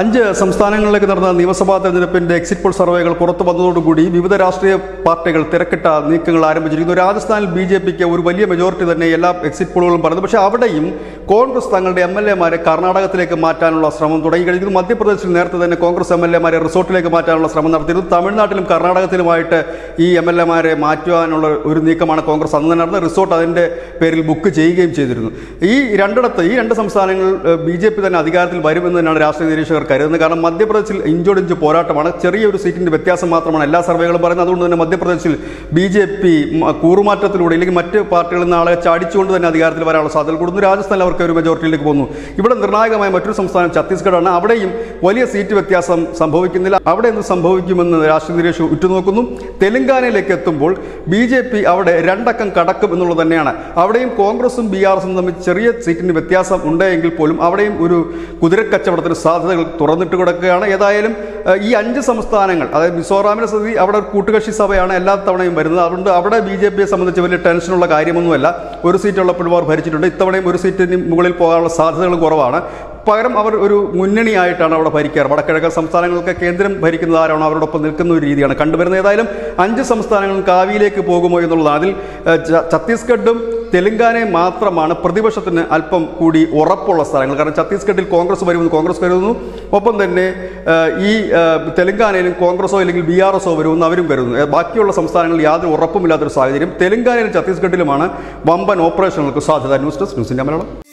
അഞ്ച് സംസ്ഥാനങ്ങളിലേക്ക് നടന്ന നിയമസഭാ തെരഞ്ഞെടുപ്പിന്റെ എക്സിറ്റ് പോൾ സർവേകൾ പുറത്തു വന്നതോടുകൂടി വിവിധ രാഷ്ട്രീയ പാർട്ടികൾ തിരക്കിട്ട നീക്കങ്ങൾ ആരംഭിച്ചിരിക്കുന്നു. രാജസ്ഥാനിൽ ബി ജെ പിക്ക് ഒരു വലിയ മെജോറിറ്റി തന്നെ എല്ലാ എക്സിറ്റ് പോളുകളും പറഞ്ഞു പക്ഷേ അവിടെയും കോൺഗ്രസ് തങ്ങളുടെ എം എൽ എമാരെ കർണാടകത്തിലേക്ക് മാറ്റാനുള്ള ശ്രമം തുടങ്ങി കഴിഞ്ഞു മധ്യപ്രദേശിൽ നേരത്തെ തന്നെ കോൺഗ്രസ് എം എൽ എമാരെ റിസോർട്ടിലേക്ക് മാറ്റാനുള്ള ശ്രമം നടത്തിയിരുന്നു. തമിഴ്നാട്ടിലും കർണാടകത്തിലുമായിട്ട് ഈ എം എൽ എമാരെ മാറ്റുവാനുള്ള ഒരു നീക്കമാണ് കോൺഗ്രസ് അന്ന് തന്നെ നടന്നത്. റിസോർട്ട് അതിന്റെ പേരിൽ ബുക്ക് ചെയ്യുകയും ചെയ്തിരുന്നു. ഈ രണ്ടിടത്ത് ഈ രണ്ട് സംസ്ഥാനങ്ങൾ ബി ജെ പി തന്നെ അധികാരത്തിൽ വരുമെന്ന് തന്നെയാണ് രാഷ്ട്രീയ നിരീക്ഷകർ കരുതുന്നത് കാരണം മധ്യപ്രദേശിൽ ഇഞ്ചോടിഞ്ച് പോരാട്ടമാണ്. ചെറിയൊരു സീറ്റിന്റെ വ്യത്യാസം മാത്രമാണ് എല്ലാ സർവേകളും പറയുന്നത്. അതുകൊണ്ട് തന്നെ മധ്യപ്രദേശിൽ ബി ജെ പി കൂറുമാറ്റത്തിലൂടെ അല്ലെങ്കിൽ മറ്റ് പാർട്ടികളിൽ നിന്ന് ആളെ ചാടിച്ചുകൊണ്ട് തന്നെ അധികാരത്തിൽ വരാനുള്ള സാധ്യത കൂടുന്നു. രാജസ്ഥാനിൽ അവർക്ക് ഒരു മെജോറിറ്റിയിലേക്ക് പോകുന്നു. ഇവിടെ നിർണായകമായ മറ്റൊരു സംസ്ഥാനം ഛത്തീസ്ഗഡാണ്. അവിടെയും വലിയ സീറ്റ് വ്യത്യാസം സംഭവിക്കുന്നില്ല. അവിടെ എന്ത് സംഭവിക്കുമെന്ന് രാഷ്ട്രീയ നിരീക്ഷ ഉറ്റുനോക്കുന്നു. തെലങ്കാനയിലേക്ക് എത്തുമ്പോൾ ബി ജെ പി അവിടെ രണ്ടക്കം കടക്കും എന്നുള്ളത് തന്നെയാണ്. അവിടെയും കോൺഗ്രസും ബി ആർ എസും തമ്മിൽ ചെറിയ സീറ്റിന് വ്യത്യാസം ഉണ്ടെങ്കിൽ പോലും അവിടെയും ഒരു കുതിരക്കച്ചവടത്തിന് സാധ്യതകൾ തുറന്നിട്ട് കിടക്കുകയാണ്. ഏതായാലും ഈ അഞ്ച് സംസ്ഥാനങ്ങൾ അതായത് മിസോറാമിലെ സ്ഥിതി അവിടെ കൂട്ടുകക്ഷി സഭയാണ് എല്ലാ തവണയും വരുന്നത്. അതുകൊണ്ട് അവിടെ ബി ജെ പിയെ സംബന്ധിച്ച് വലിയ ടെൻഷനുള്ള കാര്യമൊന്നുമല്ല. ഒരു സീറ്റ് ഉള്ളപ്പോൾ അവർ ഭരിച്ചിട്ടുണ്ട്. ഇത്തവണയും ഒരു സീറ്റിന് മുകളിൽ പോകാനുള്ള സാധ്യതകൾ കുറവാണ്. പകരം അവർ ഒരു മുന്നണിയായിട്ടാണ് അവിടെ ഭരിക്കാറ്. വടക്കിഴക്കൻ സംസ്ഥാനങ്ങൾക്ക് കേന്ദ്രം ഭരിക്കുന്നത് ആരാണോ അവരോടൊപ്പം നിൽക്കുന്ന ഒരു രീതിയാണ് കണ്ടുവരുന്നത്. ഏതായാലും അഞ്ച് സംസ്ഥാനങ്ങളും കാവിയിലേക്ക് പോകുമോ എന്നുള്ളതാണ്. അതിൽ ഛത്തീസ്ഗഡും തെലങ്കാനയും മാത്രമാണ് പ്രതിപക്ഷത്തിന് അല്പം കൂടി ഉറപ്പുള്ള സ്ഥലങ്ങൾ. കാരണം ഛത്തീസ്ഗഡിൽ കോൺഗ്രസ് വരുമെന്ന് കോൺഗ്രസ് കരുതുന്നു. ഒപ്പം തന്നെ ഈ തെലങ്കാനയിലും കോൺഗ്രസോ അല്ലെങ്കിൽ ബി ആർ എസോ വരുമെന്ന് അവരും കരുതുന്നു. ബാക്കിയുള്ള സംസ്ഥാനങ്ങളിൽ യാതൊരു ഉറപ്പുമില്ലാത്തൊരു സാഹചര്യം തെലങ്കാനയിലും ഛത്തീസ്ഗഡിലുമാണ് വമ്പൻ ഓപ്പറേഷനുകൾക്ക് സാധ്യത. ന്യൂസ് ഡെസ്ക് ന്യൂസിന്റെ മലയാളം.